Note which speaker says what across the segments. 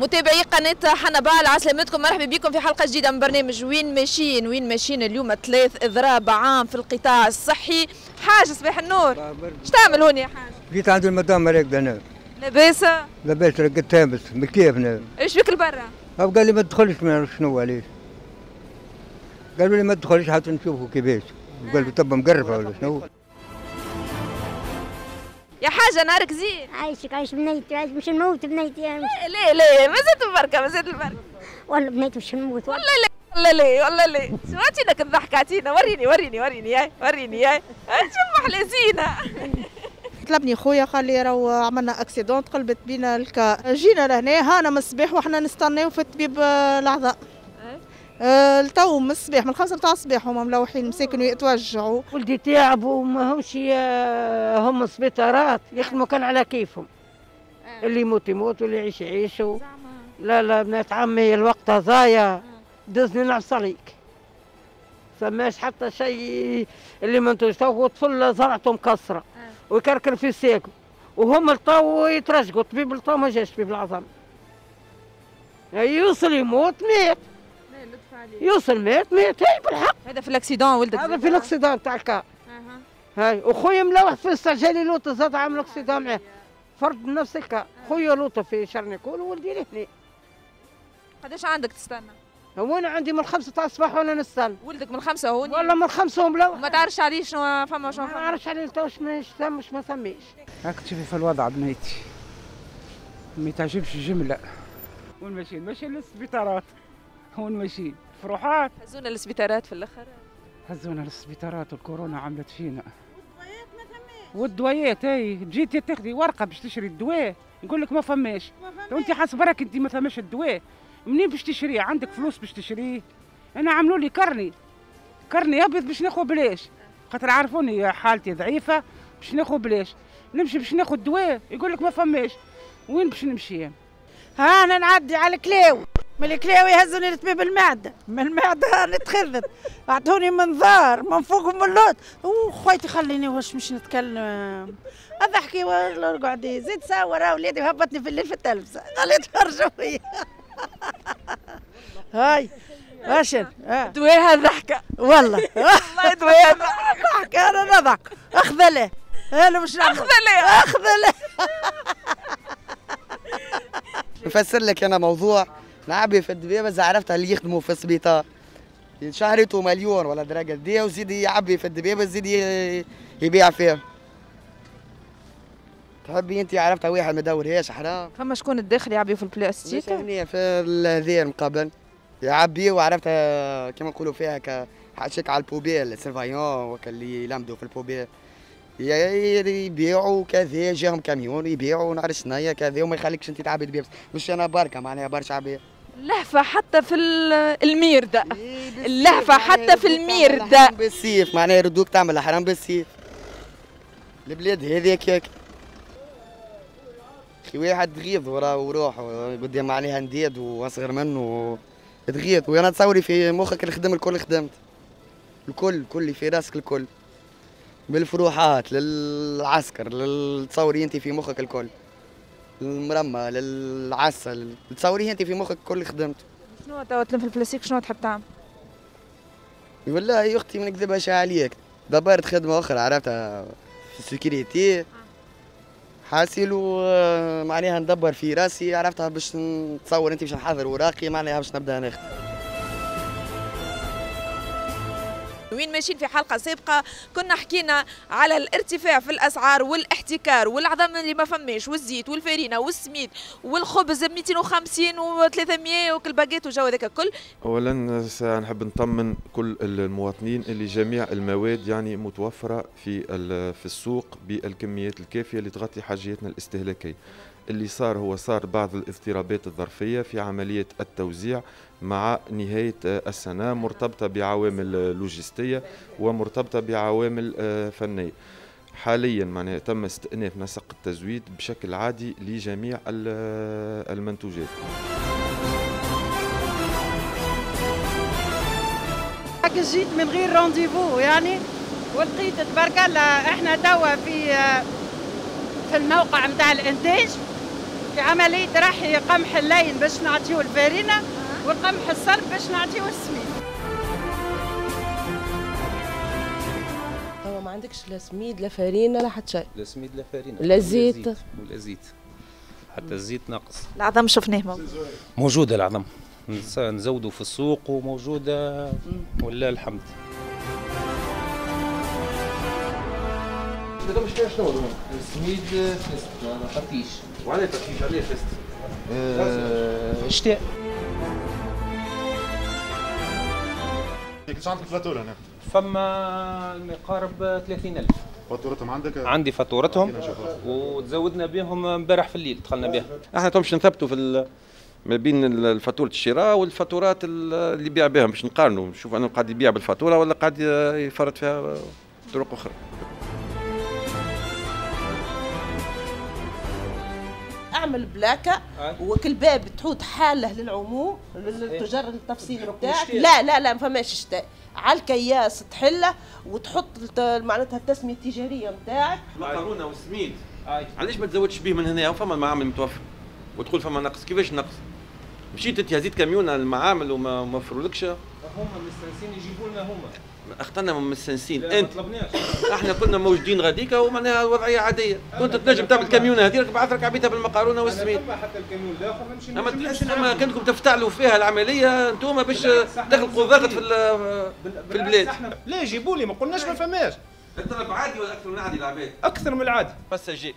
Speaker 1: متابعي قناة حنبال على سلامتكم مرحبا بكم في حلقة جديدة من برنامج وين ماشيين؟ وين ماشيين اليوم؟ ثلاث إضراب عام في القطاع الصحي. حاج صباح النور. إيش تعمل هون يا حاج؟
Speaker 2: جيت عند المدام راكده أنا
Speaker 1: لاباس
Speaker 2: لاباس رقدت تامس كيف أنا
Speaker 1: إيش بك برا؟
Speaker 2: هو قال لي ما تدخلش ما نعرف شنو عليه. قالوا لي ما تدخلش حتى نشوفوا كيفاش. قال له طب مقرفة ولا شنو؟
Speaker 1: يا حاجة نهارك زين.
Speaker 3: عايشك عايش بنيتي عايش مش نموت بنيتي يا مش
Speaker 1: لا لا ما زلت البركة ما زلت البركة
Speaker 3: والله بنيتي مش نموت. والله
Speaker 1: لا والله لا والله لا. سمعتي لك الضحكة عتينا وريني وريني وريني ياي وريني ياي شوف أحلى زينة.
Speaker 4: طلبني خويا قال لي راهو عملنا اكسيدون قلبت بينا الكا. جينا لهنا هانا من الصباح وحنا نستناو في الطبيب آه، الأعضاء. التو من الصباح من خمسة نتاع الصباح هما ملوحين مساكن يتوجعوا
Speaker 5: ولدي تعبوا وما همش آه، هم سبيطارات يخدموا كان على كيفهم. اللي يموت يموت واللي يعيش يعيش و... لا لا بنات عمي الوقت ضايع. دزني نعص عليك سماش حتى شيء اللي ما انتوش تو طفل زرعته مكسره ويكركر في ساقه وهم الطو يترشقوا طبيب الطو ما جاش طبيب العظام. يوصل يموت مات. يوصل مات مات هي بالحق.
Speaker 1: هذا في الأكسيدون ولدك.
Speaker 5: هذا في الأكسيدون تاع الكار هاي. وخويا ملوح في استعجالي لوطة زاد عامل accident معاه. فرد نفس ال car خويا لوطة في Charles Nicolle وولدي لهنا
Speaker 1: قداش عندك تستنى؟
Speaker 5: هو أنا عندي من خمسة تاع الصباح وأنا نستنى.
Speaker 1: ولدك من خمسة هوني.
Speaker 5: والله من خمسة وملوح
Speaker 1: ما تعرفش عليه شنو فما شنو
Speaker 5: ما
Speaker 1: فما.
Speaker 5: نعرفش عليه. توش ما ثمش ما ثميش.
Speaker 6: هاك تشوفي في الوضع بنيتي. ما تعجبش جملة. وين ماشيين ماشيين للسبيطارات. وين ماشيين فروحات.
Speaker 1: هزونا السبيطارات في الآخر.
Speaker 6: هزونا للسبيطارات والكورونا عملت فينا. والدويات أي. جيتي تاخذي ورقة باش تشري الدواء. يقول لك ما فماش. لو انت حاسب راك انت ما فماش الدواء. منين باش تشريه عندك فلوس باش تشريه أنا عملوا لي كرني. كرني أبيض باش ناخذ بلاش. خاطر عارفوني حالتي ضعيفة باش ناخذ بلاش. نمشي باش ناخذ دواء. يقول لك ما فماش. وين باش نمشي؟
Speaker 4: ها أنا نعدي على الكلاوي من الكلاوي يهزوني لطبيب المعده من المعدة نتخذت أعطوني منظار من فوق ومن اللوت وخويتي خليني واش مش نتكلم؟ اضحكي ولا قعدي زيد صور اولادي وهبطني في الليل في التلفزة. خليت فرجوا فيا. هاي اشن آه.
Speaker 1: دواها ضحكة
Speaker 4: والله.
Speaker 1: والله دواها
Speaker 4: ضحك أنا نضحك اخذله أنا مش نعمل
Speaker 1: اخذلي
Speaker 4: اخذله
Speaker 7: نفسر لك أنا موضوع. نعبي في الدبابة بس عرفت اللي يخدموا في السبيطار شهرته مليون ولا درجة دي وزيد يعبي في الدبابة زيد ي- يبيع فيها. تحبي انت عرفتها واحد ما دورهاش حرام.
Speaker 1: فما شكون الداخل يعبي في البلاستيك
Speaker 7: في الهذير من قبل. يعبي وعرفتها كما نقولوا فيها حاشيك على البوبيل سيرفايون وكا اللي يلمدوا في البوبيل. يبيعوا كذا جاهم كاميون يبيعوا نعرف شنايا كذا وما يخليكش أنت تعبي دبيبس مش أنا بركة معناها برشا عباد.
Speaker 1: اللهفة حتى في ال- الميردة. اللهفة حتى في الميردة.
Speaker 7: بالسيف معناها يردوك تعمل حرام بالسيف. البلاد هذيك هيك. خي واحد تغيظ وراه وروح قدام عليها نديد وأصغر منه. تغيظ وأنا تصوري في مخك الخدم الكل خدمت. الكل الكل في راسك الكل. بالفروحات للعسكر لل- تصوري أنت في مخك الكل. المرمى للعسل. تصوري أنت في مخك الكل خدمت.
Speaker 1: شنو توا تلم في البلاستيك شنو تحب تعمل؟
Speaker 7: والله يا أختي ما نكذبهاش عليك. دبرت خدمة أخرى عرفتها؟ في ال security حاسيل و- معناها ندبر في راسي عرفتها؟ باش نتصور أنت باش نحضر وراقي معناها باش نبدأ نخدم.
Speaker 1: وين ماشيين في حلقة سابقة. كنا حكينا على الارتفاع في الأسعار والاحتكار والعظم اللي ما فماش والزيت والفارينه والسميد والخبز ب 250 و300 وكل باجيت وجو هذاك الكل.
Speaker 8: اولا سنحب نطمن كل المواطنين اللي جميع المواد يعني متوفرة في في السوق بالكميات الكافية اللي تغطي حاجياتنا الاستهلاكية. اللي صار هو صار بعض الاضطرابات الظرفية في عملية التوزيع مع نهاية آه، السنة مرتبطة بعوامل آه، لوجستية ومرتبطة بعوامل آه، فنية. حاليا معناها تم استئناف نسق التزويد بشكل عادي لجميع ال- المنتوجات.
Speaker 4: جيت من غير رونديفو يعني ولقيت تبارك الله إحنا توا في في الموقع نتاع الإنتاج في عملية رحي قمح اللين باش نعطيو الفارينة. والقمح الصلب باش نعطيو السميد.
Speaker 9: ما عندكش لا سميد لا فرينه لا حتى شيء.
Speaker 10: لا سميد لا فرينه
Speaker 9: لا زيت.
Speaker 10: ولا زيت. حتى الزيت ناقص.
Speaker 1: العظم شفناه موجود
Speaker 10: موجودة العظم. نس- نزودوا في السوق وموجودة. ولله الحمد.
Speaker 8: هذا مش فيها شنو
Speaker 10: السميد فست ما خفيش.
Speaker 8: وعليه تفتيش عليه فست
Speaker 10: شتاء.
Speaker 11: كيفاش عندك الفاتورة هنا؟
Speaker 10: فما ما يقارب 30000
Speaker 11: فاتورتهم عندك؟
Speaker 10: عندي فاتورتهم. وتزودنا بهم امبارح في الليل دخلنا بها.
Speaker 12: إحنا تو باش نثبتوا في ما بين فاتوره الشراء والفاتورات ال- اللي يبيع بها باش نقارنوا نشوف انه قاعد يبيع بالفاتورة ولا قاعد يفرط فيها طرق أخرى.
Speaker 9: أعمل بلاكة وكل باب تحوط حالة للعموم للتجار التفصيل بتاعك. لا لا لا ما فماش شتاء. على الكياس تحله وتحط معناتها التسمية التجارية بتاعك.
Speaker 12: المقارونه والسميد. علاش ما تزودش به من هنا؟ فما معامل متوفر. وتقول فما نقص. كيفاش نقص؟ مشيت انت هزيت كاميون المعامل وما ما وفرولكش.
Speaker 10: هم مستانسين يجيبوا لنا هما.
Speaker 12: اختنا من
Speaker 10: ما
Speaker 12: انت. إحنا كنا موجودين غاديكا ومعناها وضعيه عادية. كنت تنجم تعمل كاميونه هذيك بعث لك عبيتها بالمقارونة والسميد
Speaker 10: فما حتى الكاميون.
Speaker 12: الآخر
Speaker 10: أما
Speaker 12: تحس. كانكم تفتعلوا فيها العملية أنتم باش تخلقوا ضغط في في البلاد.
Speaker 10: لا جيبوا لي ما قلناش ما فماش.
Speaker 12: الطلب عادي ولا أكثر من عادي العباد؟
Speaker 10: أكثر من العادي.
Speaker 12: باساجي.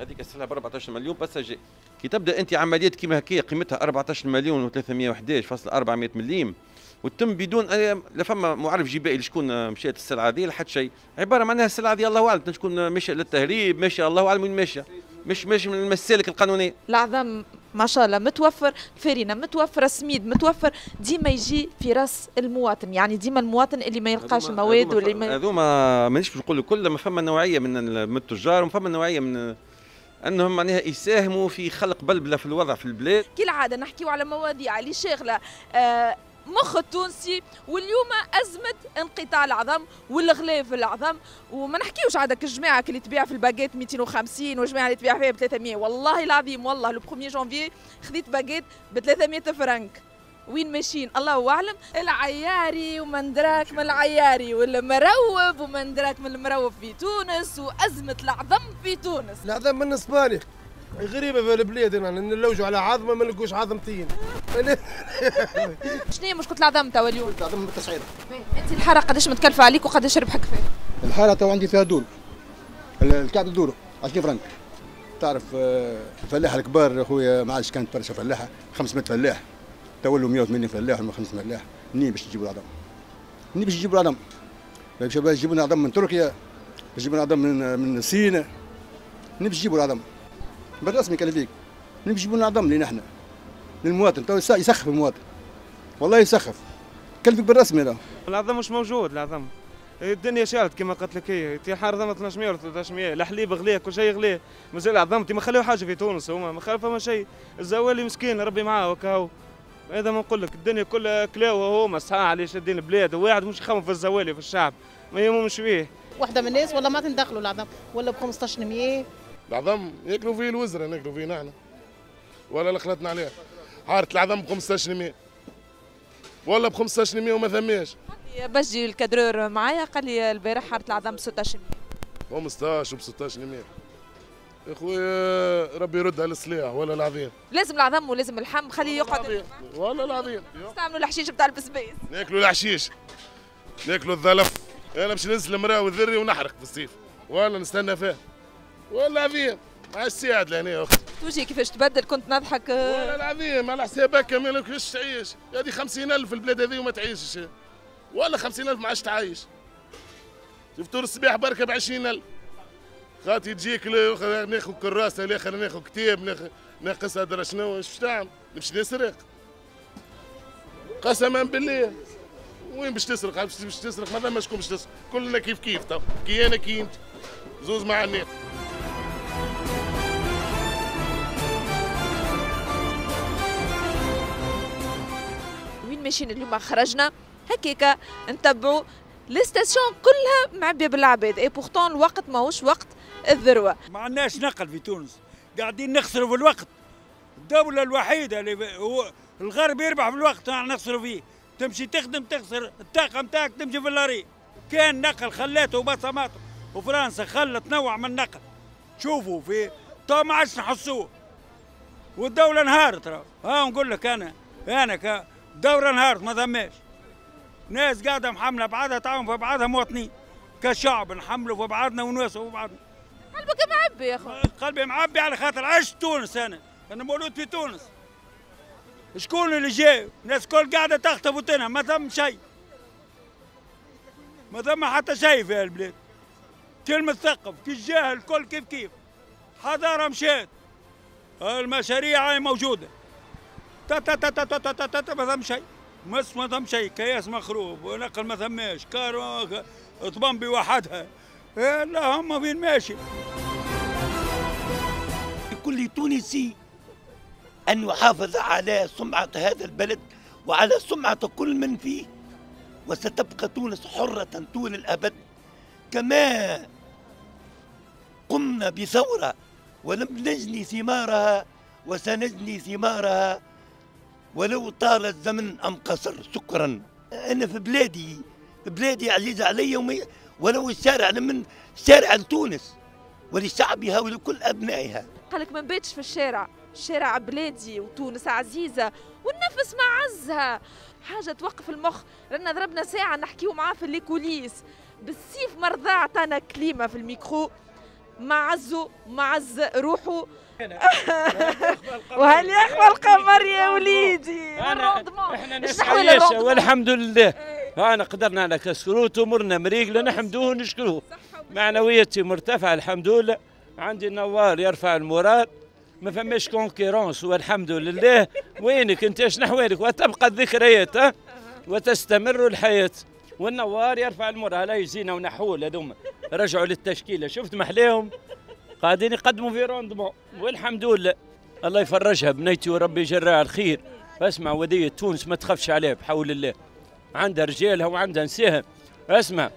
Speaker 12: هذيك السلعة ب 14 مليون باساجي. كي تبدأ أنت عمليات كيما هكايا قيمتها 14 مليون و311.400 مليم. وتم بدون لا فما معرف جبائي لشكون مشات السلعة هذه حتى شيء. عبارة معناها السلعة هذه الله أعلم تكون ماشية للتهريب ماشية الله أعلم وين ماشية. مش ماشي من المسالك القانونية.
Speaker 1: العظم ما شاء الله متوفر الفرينه متوفره السميد متوفر. ديما يجي في راس المواطن يعني ديما المواطن اللي ما يلقاش المواد واللي ما
Speaker 12: هذوما مانيش باش نقول كل ما فما نوعية من من التجار وفما نوعية من أنهم معناها يساهموا في خلق بلبلة في الوضع في البلاد.
Speaker 1: كالعادة نحكيو على مواضيع اللي شاغلة آه، مخ التونسي واليوم أزمة انقطاع العظم والغلاء في العظم. وما نحكيوش عندك الجماعة اللي تبيع في الباجيت 250 والجماعة اللي تبيع فيها ب 300 والله العظيم والله لو 1 جانفي خذيت باجيت ب 300 فرنك. وين ماشيين؟ الله أعلم. العياري ومن دراك من العياري والمروب ومن دراك من المروب في تونس وأزمة العظم في تونس.
Speaker 13: العظم بالنسبة لي غريبة في البلاد هنا نلوجوا على عظمة ما نلقوش عظمتين
Speaker 1: شنو هي مشكله العظم توا اليوم؟
Speaker 13: العظم بالتصعيد
Speaker 1: أنت الحاره قداش متكلفة عليك وقداش ربحك فيها؟
Speaker 14: الحالة تو عندي فيها دور الكعب دورو 20 فرنك تعرف آه، الفلاحة الكبار خويا ما عادش كانت برشا فلاحة 500 فلاح تولوا 180 فلاح ولا 500 فلاح منين باش تجيبوا العظم؟ منين باش تجيبوا العظم؟ باش يجيبوا لنا عظم من تركيا باش يجيبوا لنا عظم من من الصين منين باش يجيبوا العظم؟ بالرسمي كان فيك منين يجيبوا لنا عظم لينا إحنا؟ للمواطن تو يس- يسخف المواطن. والله يسخف. كلفك بالرسمي لا
Speaker 15: العظم مش موجود العظم. الدنيا شالت كما قلت لك هي. تي حار 1200 ولا 1300 الحليب غليه كل شيء غليه. مازال العظم ما خليو حاجة في تونس هما. ما خلوا فما شيء. الزوالي مسكين ربي معاه وكاو هذا ما نقول لك. الدنيا كلها كلاو هما. صحاح عليه شادين البلاد. وواحد مش يخمم في الزوالي في الشعب. ما يهمهمش فيه.
Speaker 16: واحدة من الناس ولا ما تندخلوا العظم. ولا ب 15
Speaker 13: العظم ياكلوا فيه الوزراء ناكلوا فيه نحن. ولا اللي خلطنا عليه. حارة العظم ب 15 ولا ب 15 وما ثماش.
Speaker 1: باش يجي الكادرور معايا قال لي البارح حاره العظم ب 16
Speaker 13: 15 و 16 يا خويا ربي يرد على السلاح ولا العظيم.
Speaker 1: لازم العظم ولازم اللحم خليه يقعد.
Speaker 13: والله العظيم
Speaker 1: استعملوا الحشيش بتاع البسبيس.
Speaker 13: ناكلوا الحشيش. ناكلوا الذلف أنا باش ننزل المرأة والذري ونحرق في الصيف. ولا نستنى فيه. والله العظيم ما عادش ساعد لهنا يا أختي.
Speaker 1: توجي كيفاش تبدل؟ كنت نضحك.
Speaker 13: والله العظيم على حسابك ما لكش تعيش؟ هذه 50000 في البلاد هذه وما تعيشش. ولا 50000 ما عادش تعيش. فطور الصباح بركة ب 20000 خاطي تجيك ناخذ كراسة الآخر ناخذ كتاب ناخذ ناقص هذا شنو؟ إيش تعمل؟ نمشي نسرق. قسما بالله. وين باش تسرق؟ باش باش تسرق؟ ما ثم شكون باش تسرق؟ كلنا كيف كيف تو. كي أنا كي أنت. زوز مع الناس.
Speaker 1: ماشيين اليوم خرجنا. هكاكا نتبعوا ال station كلها معبيه بالعباد et pourtant الوقت ماهوش وقت الذروة.
Speaker 17: ما عندناش نقل في تونس. قاعدين نخسروا في الوقت. الدولة الوحيدة اللي هو الغرب يربح في الوقت نخسروا فيه. تمشي تخدم تخسر. الطاقة متاعك تمشي في اللاري. كان نقل خلاته بصمات وفرنسا خلت نوع من النقل. شوفوا في تو ما عادش نحسوه والدولة انهارت. ها نقول لك أنا. أنا الدولة انهارت ما ثماش ناس قاعدة محملة بعضها تعاون في بعضها مواطنين. كشعب نحملوا في بعضنا ونواسوا في بعضنا.
Speaker 1: قلبك معبي يا أخوي
Speaker 17: قلبي معبي على خاطر عشت تونس أنا. أنا مولود في تونس. شكون اللي جاي؟ الناس كل قاعدة تخطف وتنها ما ثم شيء. ما ثم حتى شيء في البلاد كلمة ثقف كي الجاهل الكل كيف كيف. حضارة مشات. المشاريع هاي موجودة. تا تا تا تا تا تا تا, تا, ما ثم شيء. مس ما ثم شيء. كياس مخروب ونقل ما ثماش كار طبان بوحدها إيه، لا هم فين ماشي.
Speaker 18: كل تونسي أن يحافظ على سمعة هذا البلد وعلى سمعة كل من فيه وستبقى تونس حرة طول الأبد. كما قمنا بثورة ولم نجني ثمارها وسنجني ثمارها. ولو طال الزمن أم قصر شكرا أنا في بلادي بلادي عزيزة علي ومي- ولو الشارع من شارع تونس ولشعبها ولكل أبنائها.
Speaker 1: قالك ما نباتش في الشارع. الشارع بلادي وتونس عزيزة والنفس معزها حاجة توقف المخ. رانا ضربنا ساعة نحكيو معاه في les coulisses بالسيف مرضى عطانا كلمة في الميكرو. معزو معز روحه وهل يخفى القمر يا وليدي. إحنا
Speaker 19: لل
Speaker 1: rendement؟
Speaker 19: والحمد لله. أنا قدرنا على كسروت امورنا مريقله نحمدوه ونشكروه معنويتي مرتفعة الحمد لله. عندي نوار يرفع ال moral ما فماش concurrence والحمد لله. وينك أنت؟ إيش نحوالك وتبقى الذكريات ها؟ وتستمر الحياة. والنوار يرفع ال moral هاي زينه ونحول هذوما. رجعوا للتشكيلة. شفت محلاهم قاعدين يقدموا في rendement والحمد لله. الله يفرجها بنيتي وربي يجرها على الخير. اسمع ودية تونس ما تخافش عليها بحول الله. عندها رجالها وعندها نساها اسمع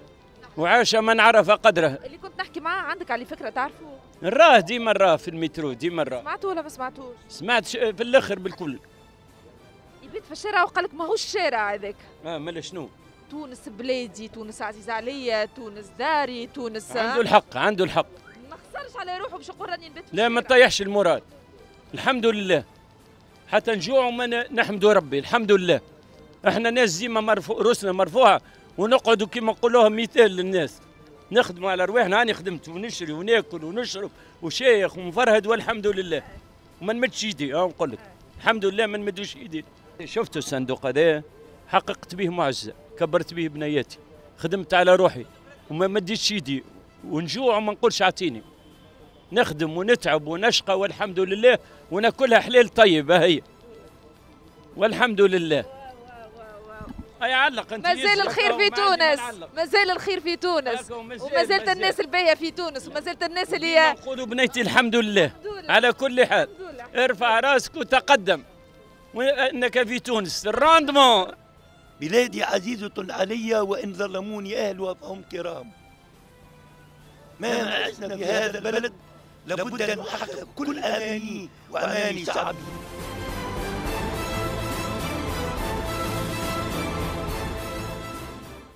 Speaker 19: وعاش من عرف قدره
Speaker 1: اللي كنت نحكي معاه عندك على فكرة تعرفوا
Speaker 19: نراه ديما نراه في المترو ديما نراه
Speaker 1: سمعتوا ولا ما سمعتوش؟
Speaker 19: سمعت في الآخر بالكل.
Speaker 1: يبيت في الشارع وقالك ماهوش الشارع هذاك.
Speaker 19: آه مالا شنو؟
Speaker 1: تونس بلادي تونس عزيزة عليا تونس داري تونس
Speaker 19: عنده الحق عنده الحق.
Speaker 1: ما خسرش على روحه باش يقول راني نبات في
Speaker 19: لا ما تطيحش المراد. الحمد لله. حتى نجوع وما نحمدوا ربي. الحمد لله. إحنا ناس ديما مرفوع روسنا مرفوعة ونقعدوا كما نقولوها مثال للناس. نخدموا على رواحنا أنا خدمت ونشري وناكل ونشرب وشيخ ومفرهد والحمد لله. وما نمدش ايدي آه نقول لك. الحمد لله ما نمدوش ايدي شفتوا الصندوق هذا؟ حققت به معجزة. كبرت به بنياتي. خدمت على روحي وما مديتش ايدي ونجوع وما نقولش اعطيني نخدم ونتعب ونشقى والحمد لله وناكلها حلال طيب هي. والحمد لله. هيا علق انت
Speaker 1: ما زال
Speaker 19: يزي،
Speaker 1: الخير في تونس.
Speaker 19: نعلق.
Speaker 1: ما زال الخير في تونس.
Speaker 19: هكا وما زال-
Speaker 1: وما زالت
Speaker 19: ما زال.
Speaker 1: الناس الباهية في تونس وما زالت الناس اللي
Speaker 19: نقولوا بنيتي الحمد لله. على كل حال ارفع راسك وتقدم. وإنك في تونس. ال rendement
Speaker 18: بلادي عزيزة علي وإن ظلموني أهلها فهم كرام. ما عشنا في هذا البلد لابد أن نحقق كل أماني وأماني شعبي.